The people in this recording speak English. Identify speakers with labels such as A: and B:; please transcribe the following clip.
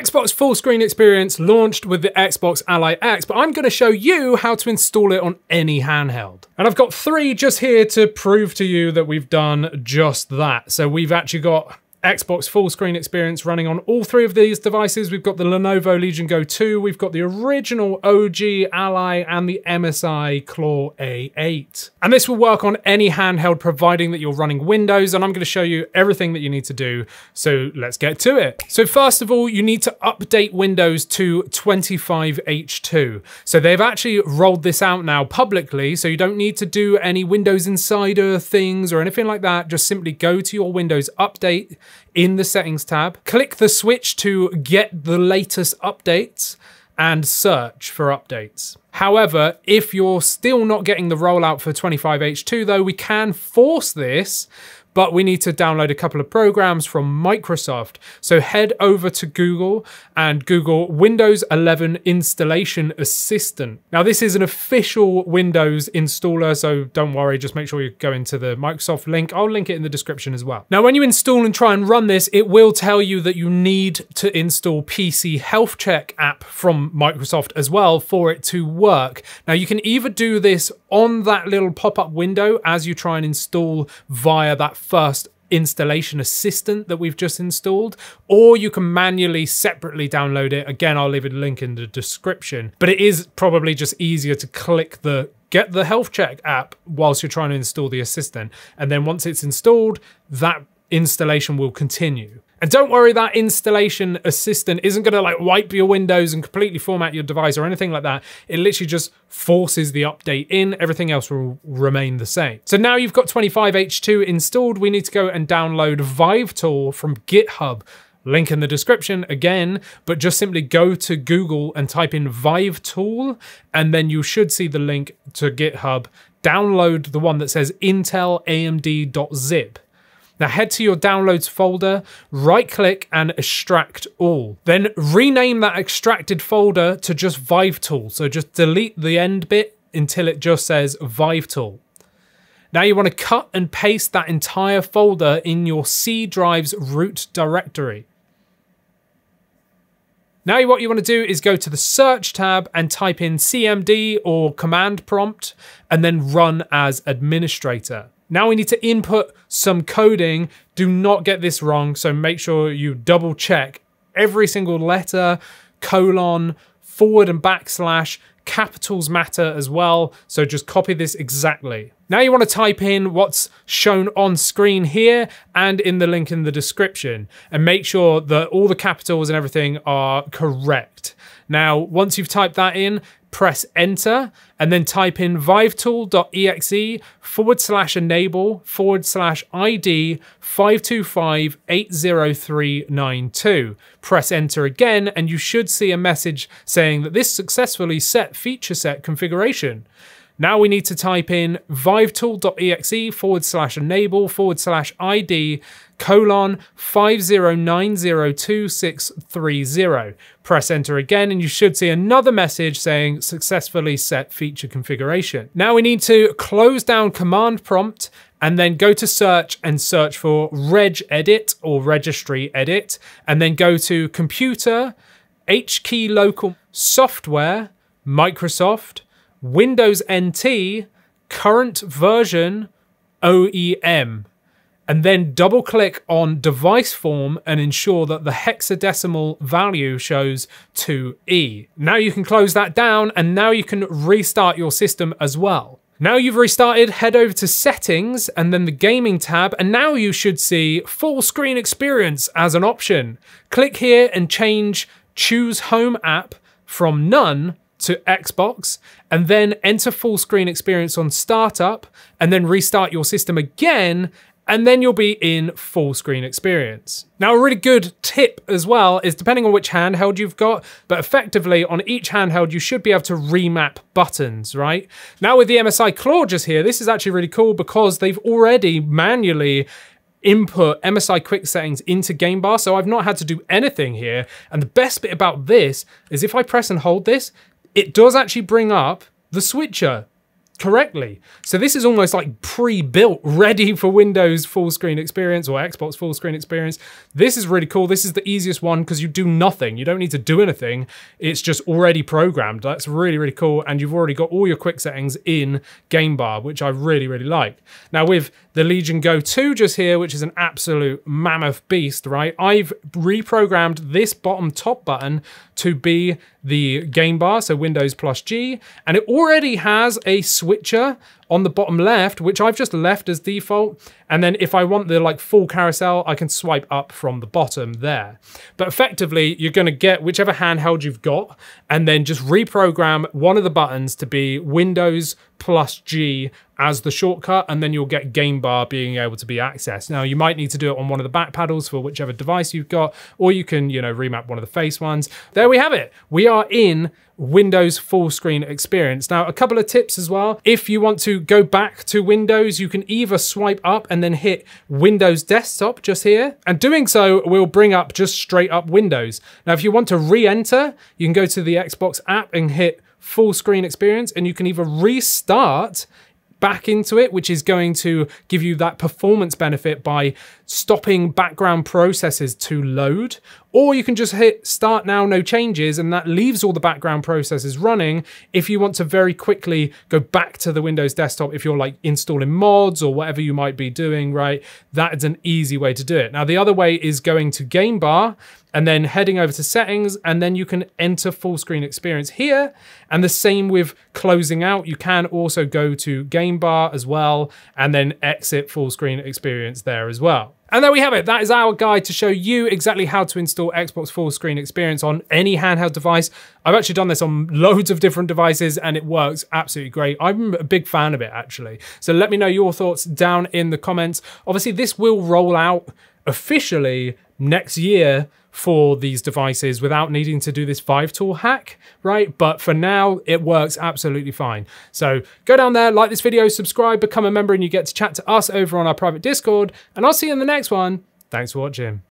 A: Xbox full screen experience launched with the Xbox Ally X, but I'm going to show you how to install it on any handheld. And I've got three just here to prove to you that we've done just that. So we've actually got Xbox full screen experience running on all three of these devices. We've got the Lenovo Legion Go 2, we've got the original OG Ally, and the MSI Claw A8. And this will work on any handheld providing that you're running Windows, and I'm going to show you everything that you need to do. So let's get to it. So first of all, you need to update Windows to 25H2. So they've actually rolled this out now publicly, so you don't need to do any Windows Insider things or anything like that. Just simply go to your Windows Update in the settings tab, click the switch to get the latest updates and search for updates. However, if you're still not getting the rollout for 25H2 though, we can force this but we need to download a couple of programs from Microsoft. So head over to Google and Google Windows 11 Installation Assistant. Now this is an official Windows installer, so don't worry, just make sure you go into the Microsoft link. I'll link it in the description as well. Now when you install and try and run this, it will tell you that you need to install PC Health Check app from Microsoft as well for it to work. Now you can either do this on that little pop-up window as you try and install via that first installation assistant that we've just installed, or you can manually separately download it. Again, I'll leave a link in the description, but it is probably just easier to click the get the health check app whilst you're trying to install the assistant. And then once it's installed, that installation will continue. And don't worry, that installation assistant isn't going to like wipe your windows and completely format your device or anything like that. It literally just forces the update in. Everything else will remain the same. So now you've got 25H2 installed, we need to go and download ViveTool from GitHub. Link in the description again, but just simply go to Google and type in ViveTool, and then you should see the link to GitHub. Download the one that says Intel AMD.zip. Now head to your downloads folder, right click and extract all. Then rename that extracted folder to just ViveTool. So just delete the end bit until it just says ViveTool. Now you want to cut and paste that entire folder in your C drive's root directory. Now what you want to do is go to the search tab and type in CMD or command prompt and then run as administrator. Now we need to input some coding. Do not get this wrong, so make sure you double check every single letter, colon, forward and backslash, capitals matter as well, so just copy this exactly. Now you want to type in what's shown on screen here and in the link in the description and make sure that all the capitals and everything are correct. Now, once you've typed that in, press enter and then type in vivetool.exe forward slash enable forward slash ID 525-80392. Press enter again and you should see a message saying that this successfully set feature set configuration. Now we need to type in vivetool.exe forward slash enable forward slash ID colon 5090260. Press enter again and you should see another message saying successfully set feature configuration. Now we need to close down command prompt and then go to search and search for regedit or registry edit and then go to computer, HKey local software, Microsoft, Windows NT, current version, OEM, and then double click on device form and ensure that the hexadecimal value shows 2E. Now you can close that down and now you can restart your system as well. Now you've restarted, head over to settings and then the gaming tab, and now you should see full screen experience as an option. Click here and change choose home app from none to Xbox and then enter full screen experience on startup and then restart your system again and then you'll be in full screen experience. Now, a really good tip as well is depending on which handheld you've got, but effectively on each handheld, you should be able to remap buttons, right? Now with the MSI Claw just here, this is actually really cool because they've already manually input MSI quick settings into game bar, so I've not had to do anything here. And the best bit about this is if I press and hold this, it does actually bring up the switcher. Correctly. So this is almost like pre-built, ready for Windows full screen experience or Xbox full screen experience. This is really cool. This is the easiest one because you do nothing. You don't need to do anything. It's just already programmed. That's really, really cool. And you've already got all your quick settings in Game Bar, which I really, really like. Now with the Legion Go 2 just here, which is an absolute mammoth beast, right? I've reprogrammed this bottom top button to be the game bar, so Windows plus G, and it already has a switcher on the bottom left, which I've just left as default. And then if I want the like full carousel, I can swipe up from the bottom there. But effectively, you're gonna get whichever handheld you've got and then just reprogram one of the buttons to be Windows plus G as the shortcut, and then you'll get game bar being able to be accessed. Now, you might need to do it on one of the back paddles for whichever device you've got, or you can, you know, remap one of the face ones. There we have it. We are in Windows full screen experience. Now, a couple of tips as well. If you want to go back to Windows, you can either swipe up and then hit Windows Desktop just here. And doing so will bring up just straight up Windows. Now, if you want to re-enter, you can go to the Xbox app and hit full screen experience and you can either restart back into it, which is going to give you that performance benefit by stopping background processes to load, or you can just hit start now, no changes, and that leaves all the background processes running. If you want to very quickly go back to the Windows desktop, if you're like installing mods or whatever you might be doing, right, that is an easy way to do it. Now, the other way is going to Game Bar and then heading over to settings, and then you can enter full screen experience here. And the same with closing out. You can also go to Game Bar as well, and then exit full screen experience there as well. And there we have it. That is our guide to show you exactly how to install Xbox full screen experience on any handheld device. I've actually done this on loads of different devices and it works absolutely great. I'm a big fan of it actually. So let me know your thoughts down in the comments. Obviously this will roll out officially next year for these devices without needing to do this Vive tool hack, right? But for now, it works absolutely fine. So go down there, like this video, subscribe, become a member, and you get to chat to us over on our private Discord. And I'll see you in the next one. Thanks for watching.